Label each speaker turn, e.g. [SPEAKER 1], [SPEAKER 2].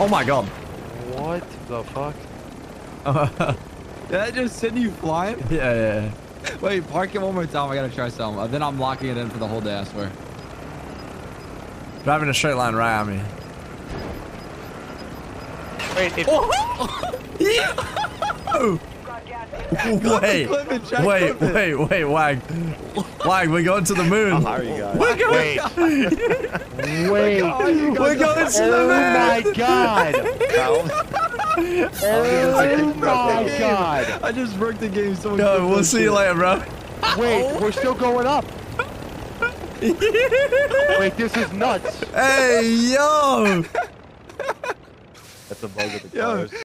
[SPEAKER 1] Oh my god.
[SPEAKER 2] What the fuck?
[SPEAKER 3] Did I just send you flying?
[SPEAKER 1] Yeah, yeah, yeah.
[SPEAKER 3] Wait, park it one more time. I gotta try something. Uh, Then I'm locking it in for the whole day, I swear.
[SPEAKER 1] Driving a straight line right at me.
[SPEAKER 2] Wait, it,
[SPEAKER 1] Wait,
[SPEAKER 3] clip it, Jack,
[SPEAKER 1] wait, wait, wait, Wag. Wag, we're going to the moon.
[SPEAKER 4] How are you guys?
[SPEAKER 1] We're going,
[SPEAKER 2] wait, wait.
[SPEAKER 3] Oh,
[SPEAKER 1] we're going
[SPEAKER 3] are-
[SPEAKER 1] to the
[SPEAKER 2] Oh my god! Oh my god!
[SPEAKER 3] I just broke the game so much.
[SPEAKER 1] Yo, we'll see you later, bro.
[SPEAKER 2] Wait, we're still going up. Wait, this is nuts.
[SPEAKER 1] Hey, yo.
[SPEAKER 4] That's a bug with the
[SPEAKER 3] Yo,
[SPEAKER 4] cars.